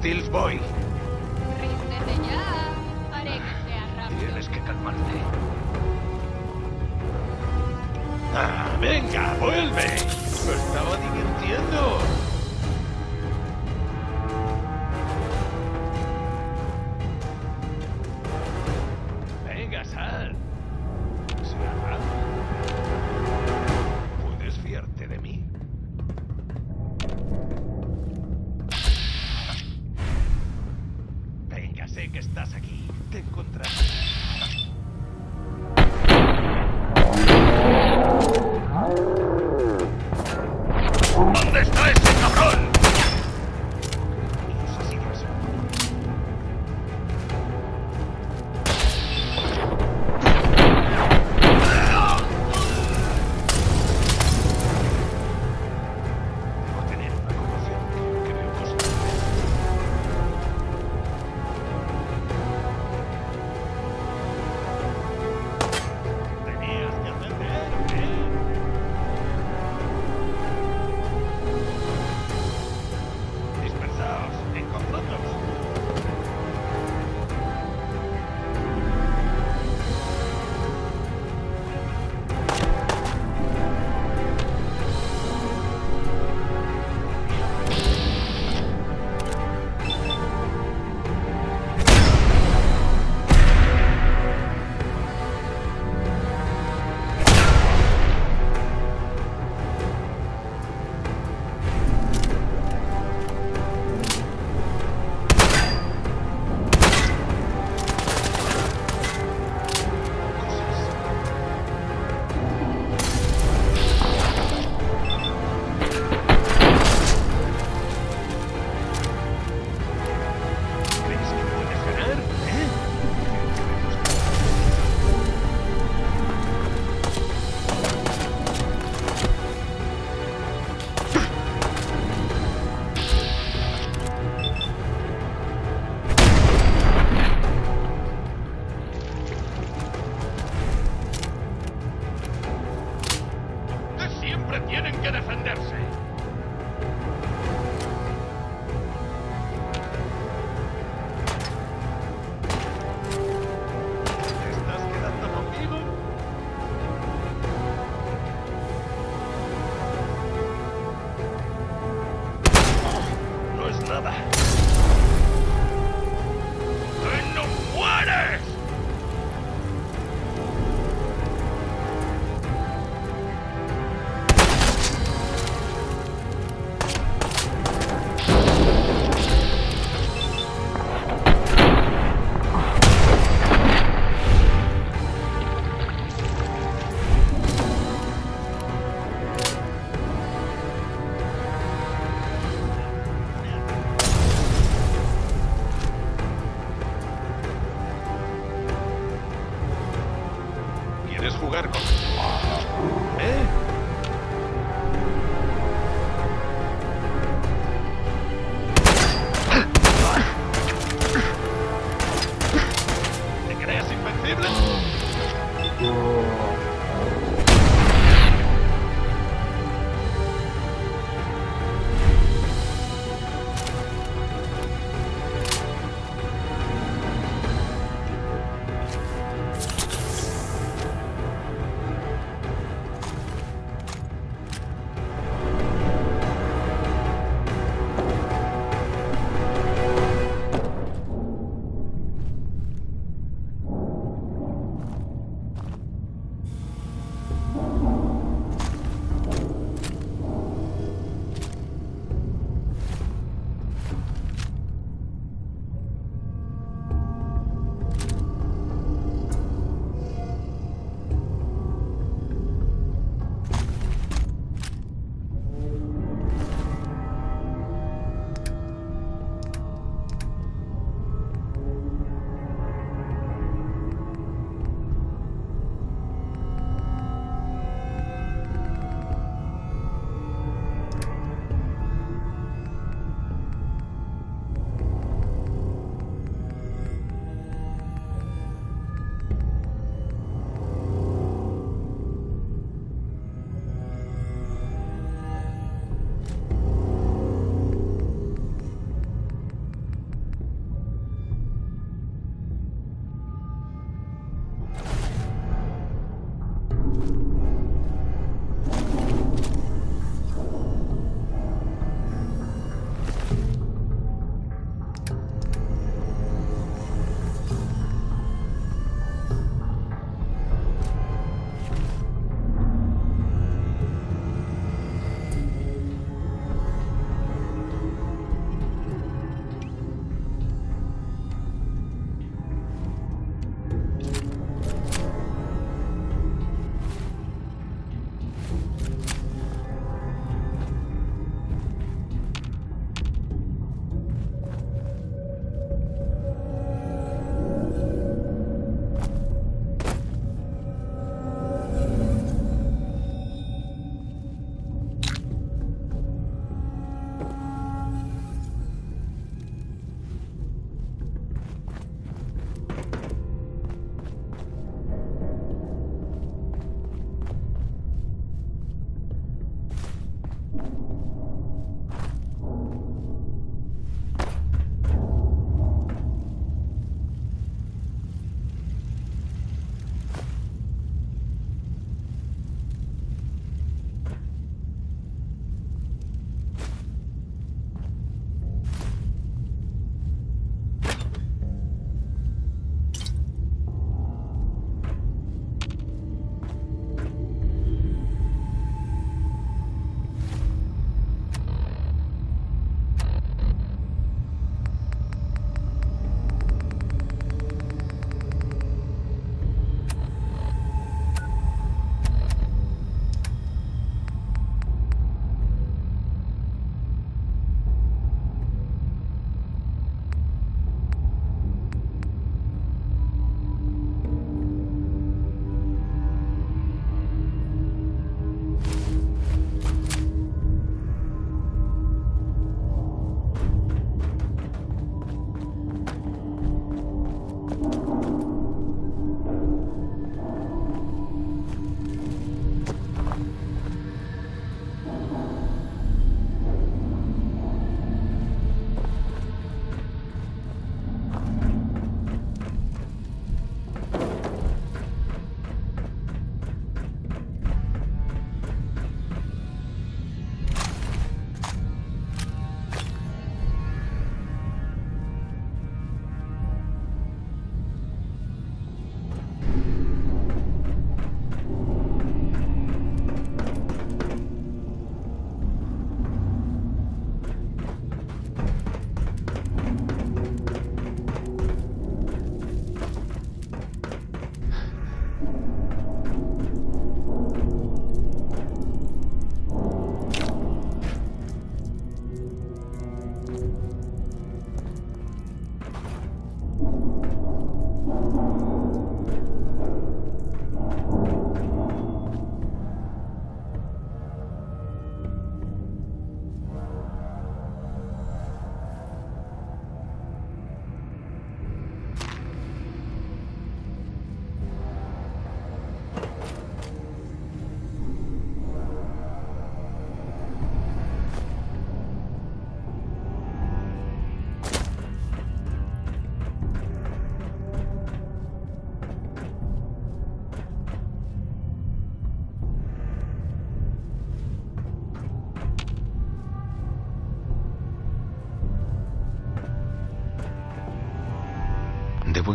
still boy. Estás aquí. Te encontraré.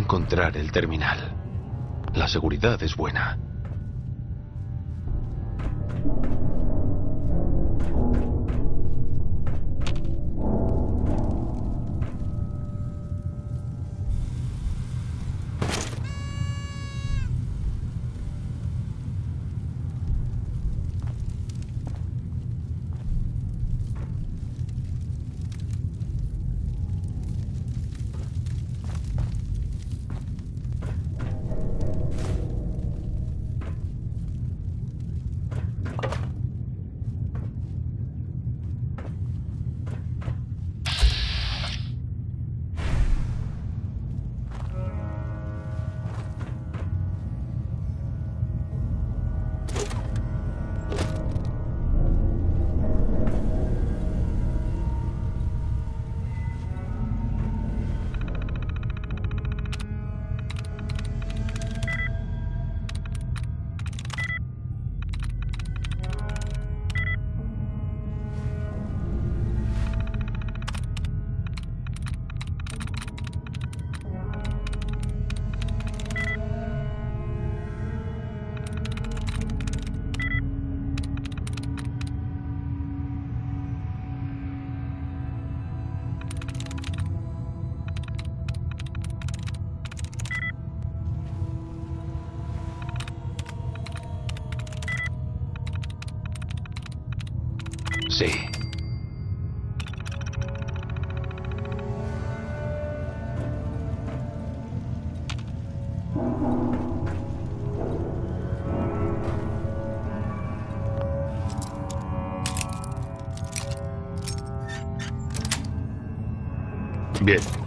Encontrar el terminal. La seguridad es buena. Sí. Bien.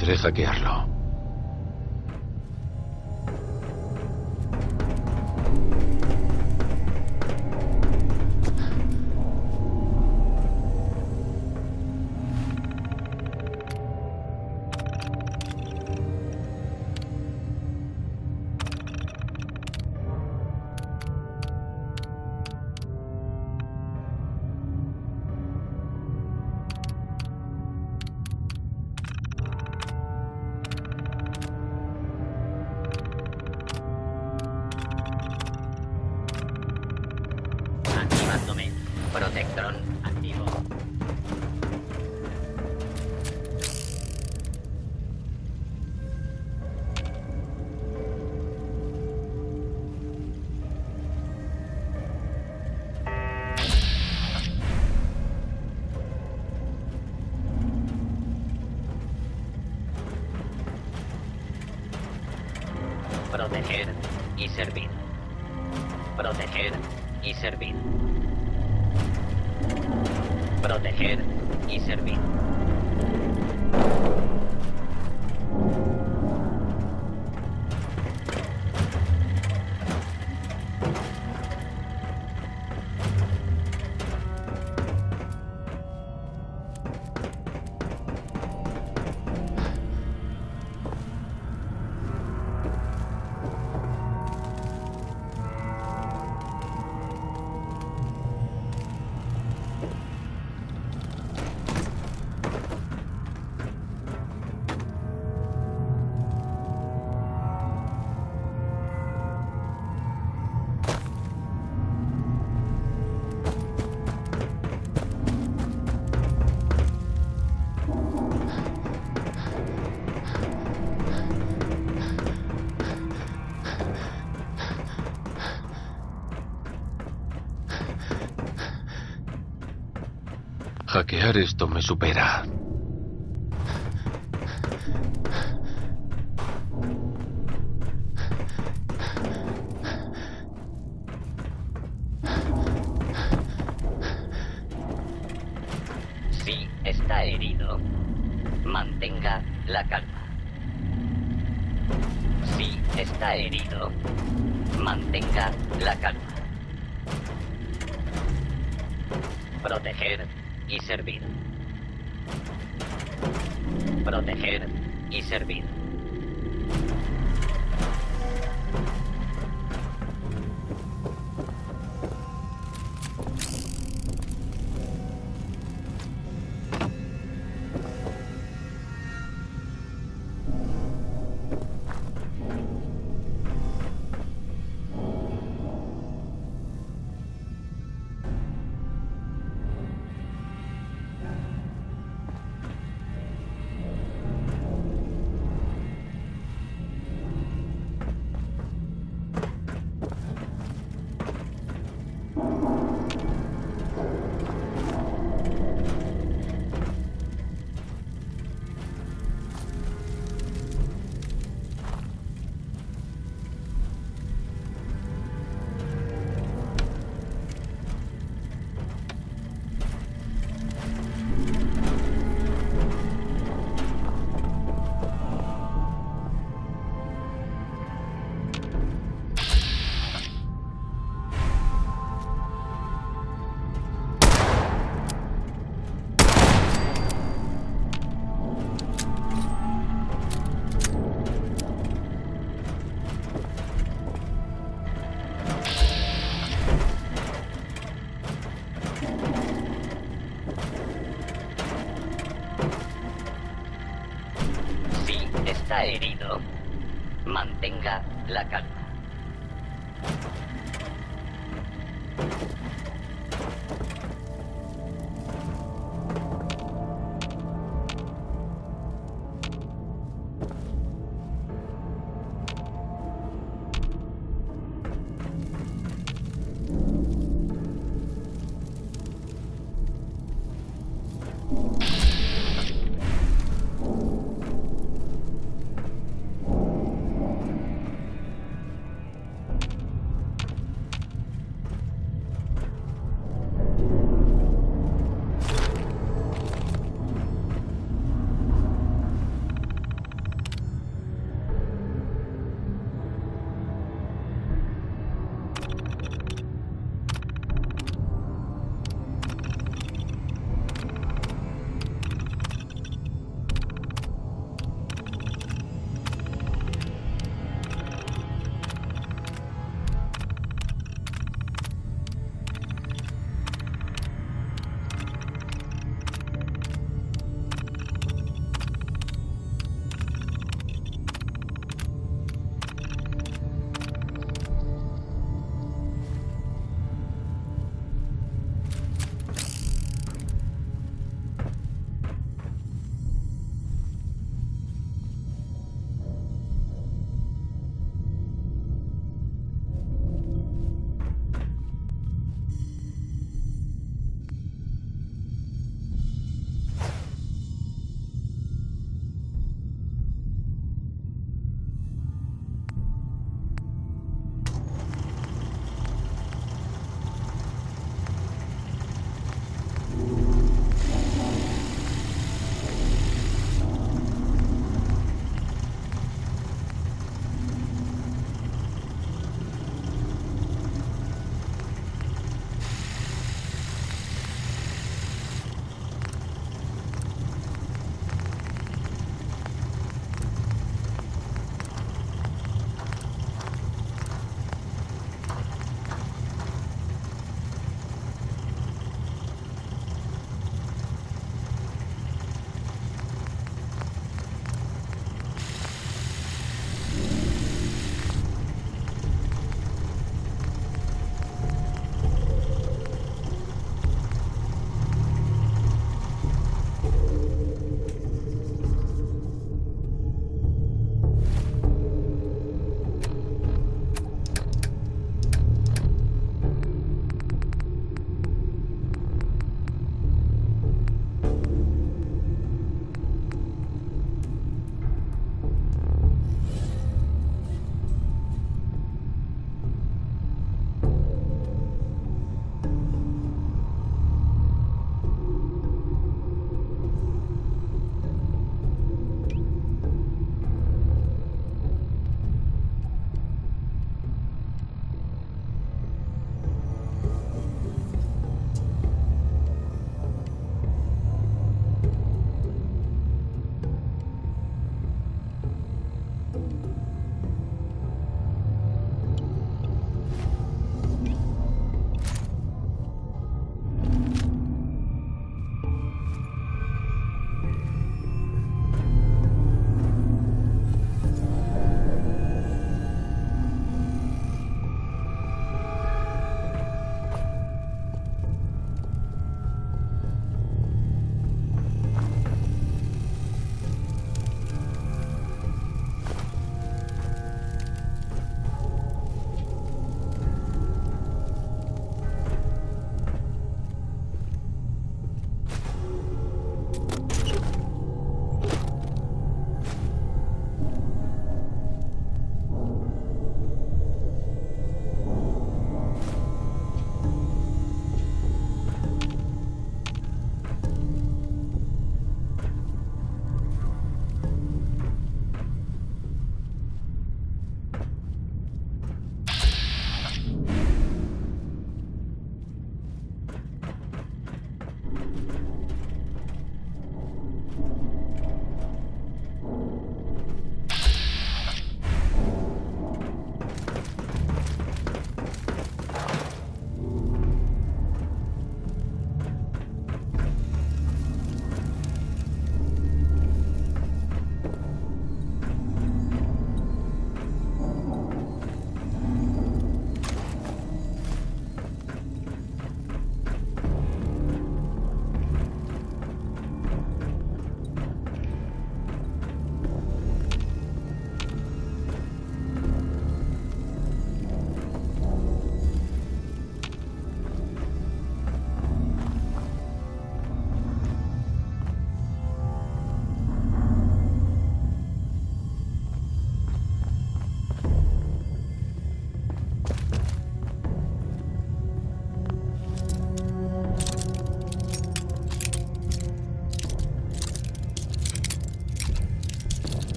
Podré hackearlo. Hackear esto me supera. La calma.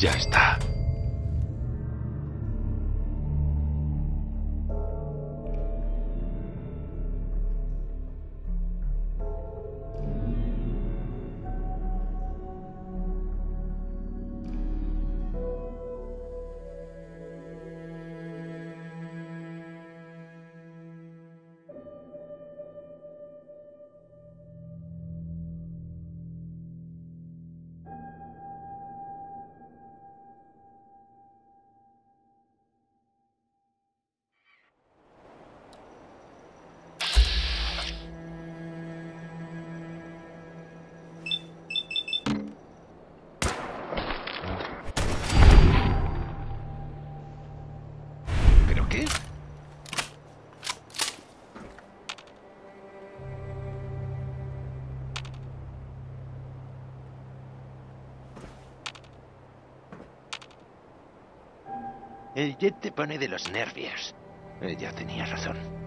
Ya está. El jet te pone de los nervios. Ella tenía razón.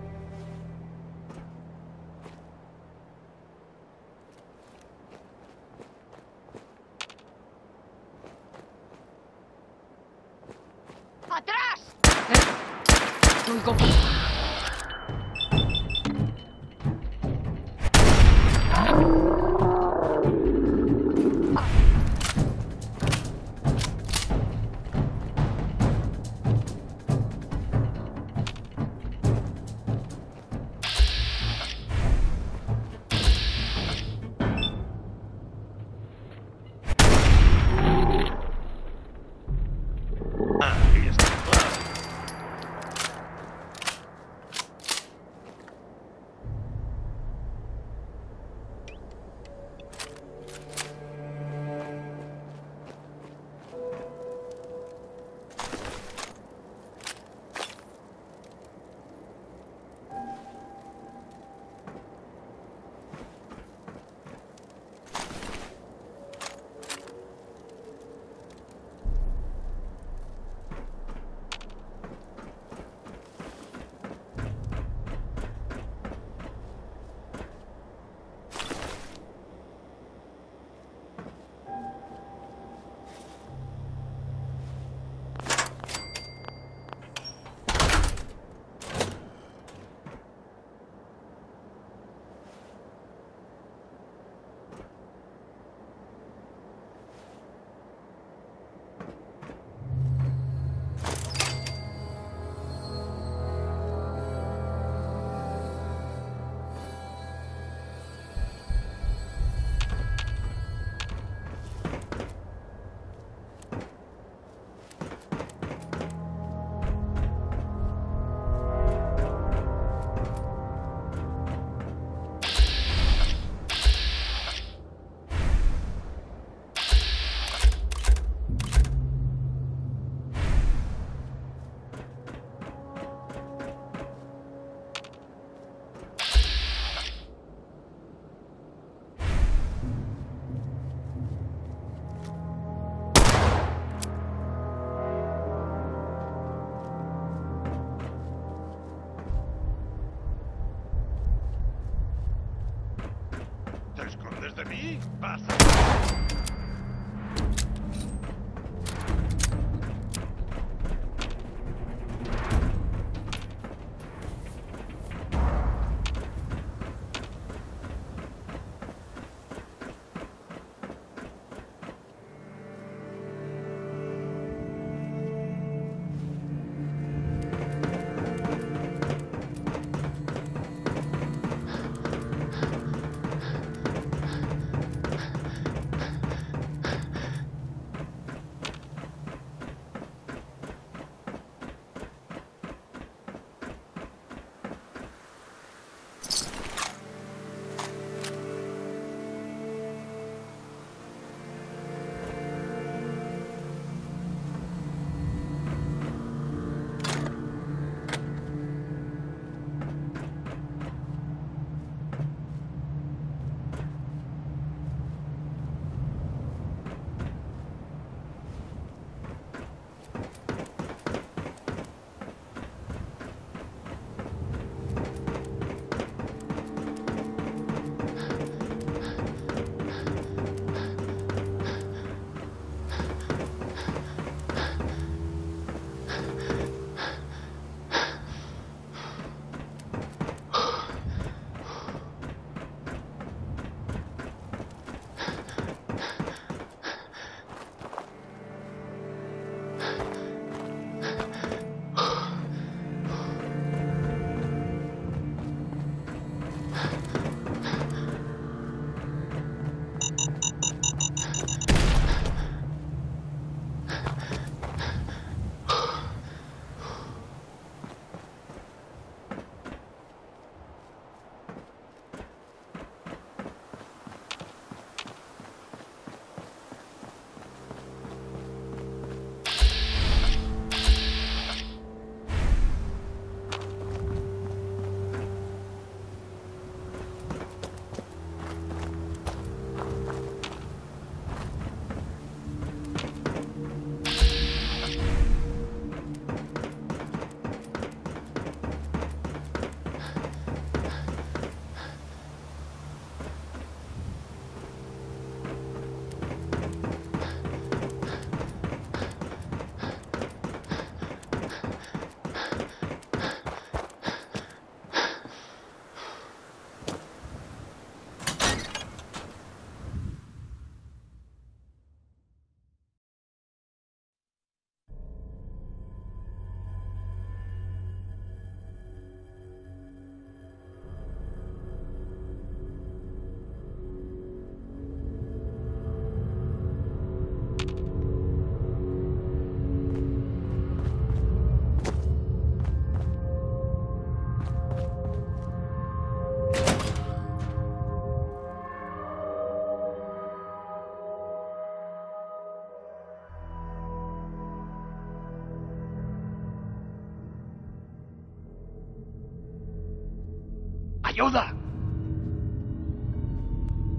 ¡Ayuda!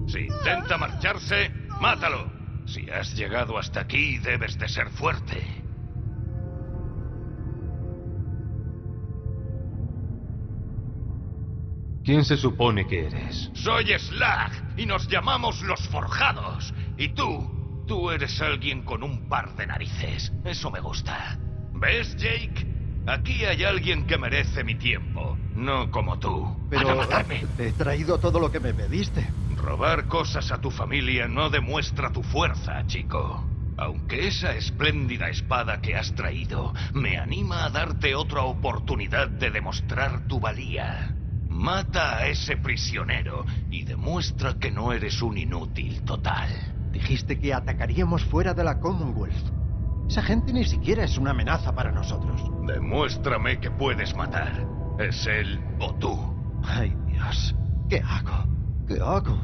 Si intenta marcharse, mátalo. Si has llegado hasta aquí, debes de ser fuerte. ¿Quién se supone que eres? Soy Slag y nos llamamos los Forjados. Y tú, tú eres alguien con un par de narices. Eso me gusta. ¿Ves, Jake? Aquí hay alguien que merece mi tiempo, no como tú. Pero matarme. te he traído todo lo que me pediste. Robar cosas a tu familia no demuestra tu fuerza, chico. Aunque esa espléndida espada que has traído me anima a darte otra oportunidad de demostrar tu valía. Mata a ese prisionero y demuestra que no eres un inútil total. Dijiste que atacaríamos fuera de la Commonwealth. Esa gente ni siquiera es una amenaza para nosotros. Demuéstrame que puedes matar. Es él o tú. Ay, Dios. ¿Qué hago? ¿Qué hago?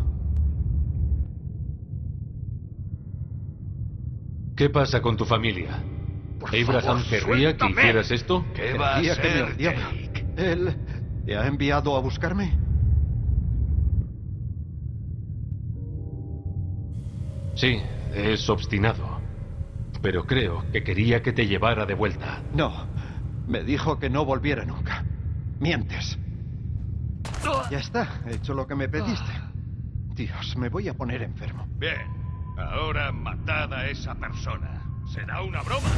¿Qué pasa con tu familia? ¿Abraham querría que hicieras esto? ¿Qué va a que ser, odiaba. Jake? ¿Él te ha enviado a buscarme? Sí, es obstinado. Pero creo que quería que te llevara de vuelta. No. Me dijo que no volviera nunca. Mientes. Ya está. He hecho lo que me pediste. Dios, me voy a poner enfermo. Bien, ahora matad a esa persona. ¿Será una broma?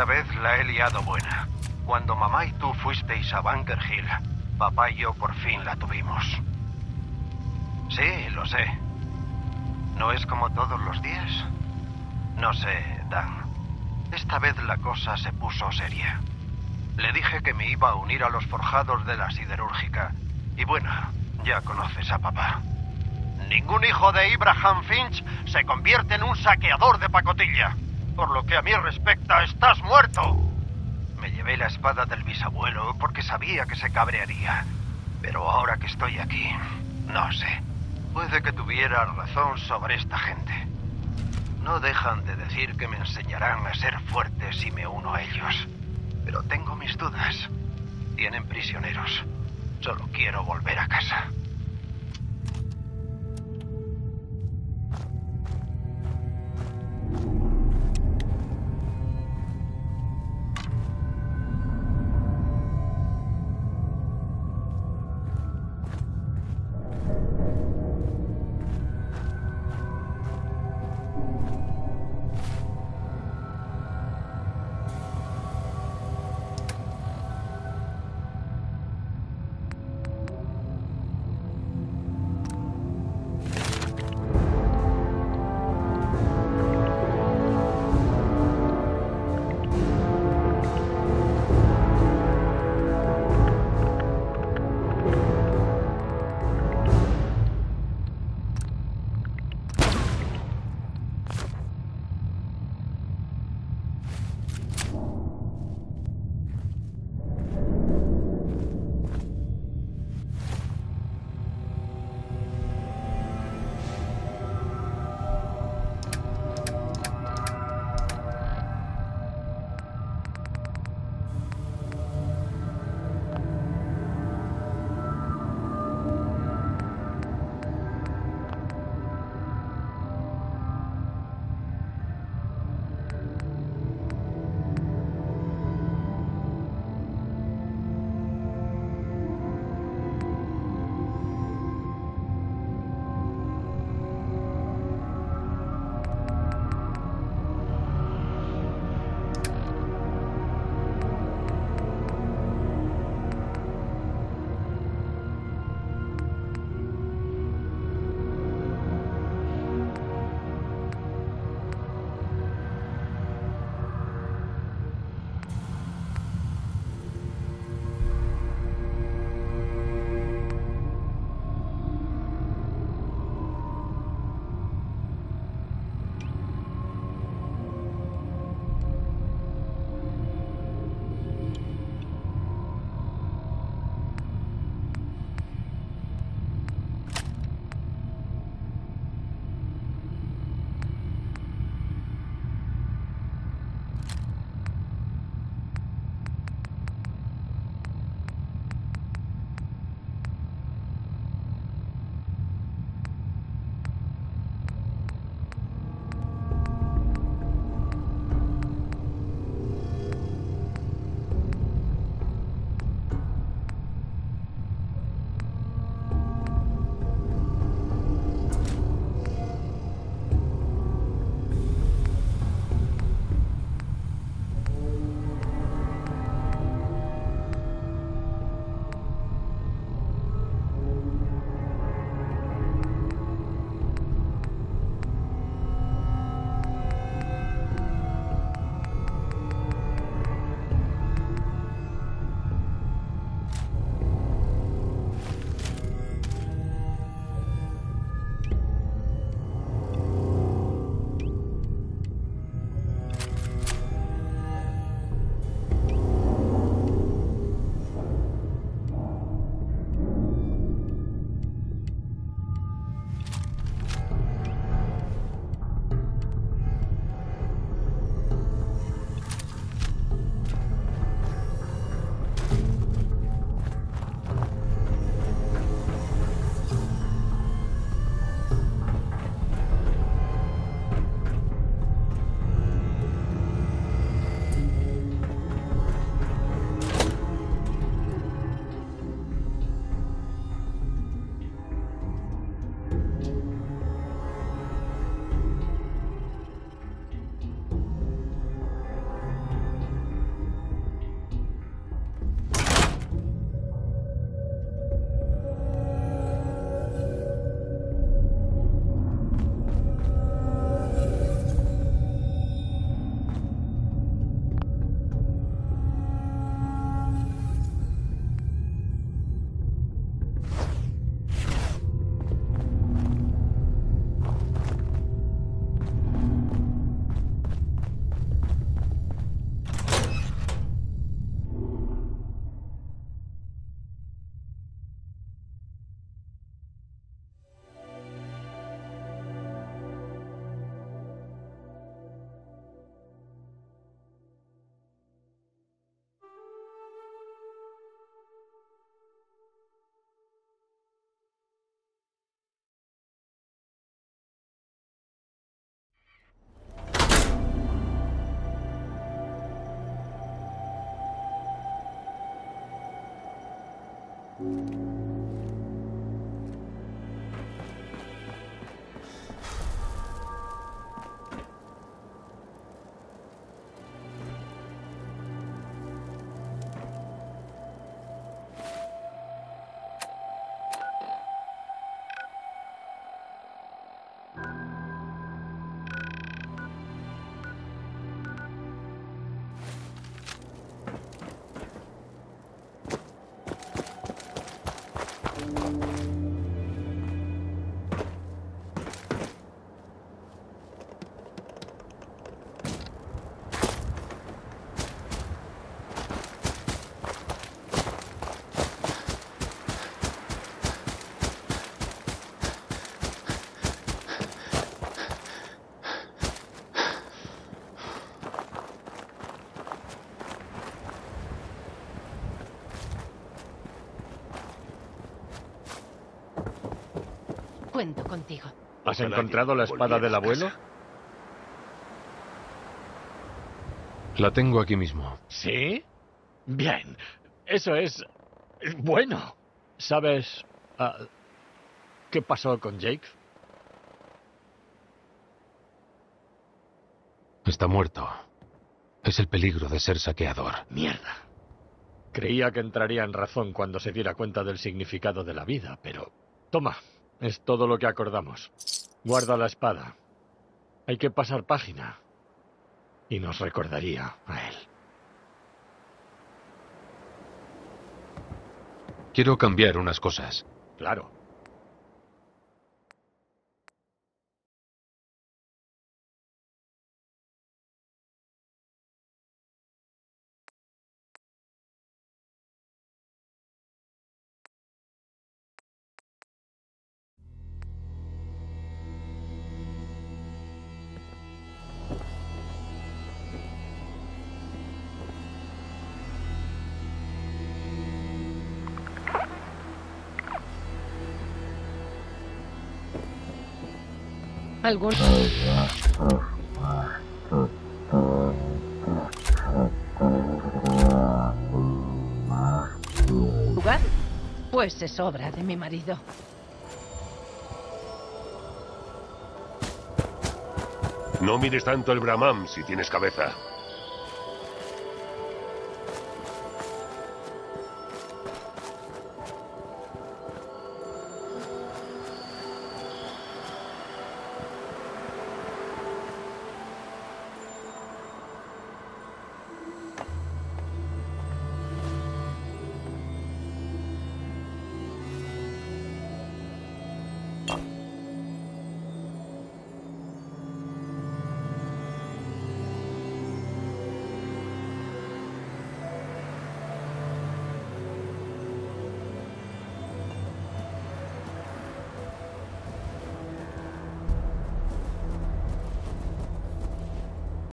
Esta vez la he liado buena. Cuando mamá y tú fuisteis a Bunker Hill, papá y yo por fin la tuvimos. Sí, lo sé. ¿No es como todos los días? No sé, Dan. Esta vez la cosa se puso seria. Le dije que me iba a unir a los forjados de la siderúrgica. Y bueno, ya conoces a papá. Ningún hijo de Abraham Finch se convierte en un saqueador de pacotilla. Por lo que a mí respecta, estás muerto. Me llevé la espada del bisabuelo porque sabía que se cabrearía. Pero ahora que estoy aquí, no sé. Puede que tuviera razón sobre esta gente. No dejan de decir que me enseñarán a ser fuerte si me uno a ellos. Pero tengo mis dudas. Tienen prisioneros. Solo quiero volver a casa. Cuento contigo. ¿Has Ojalá encontrado la espada del abuelo? La tengo aquí mismo. ¿Sí? Bien. Eso es... es bueno. ¿Sabes... ah, qué pasó con Jake? Está muerto. Es el peligro de ser saqueador. Mierda. Creía que entraría en razón cuando se diera cuenta del significado de la vida, pero... Toma, es todo lo que acordamos. Guarda la espada. Hay que pasar página. Y nos recordaría a él. Quiero cambiar unas cosas. Claro. ¿Algún lugar? Pues es obra de mi marido. No mires tanto el Brahman si tienes cabeza.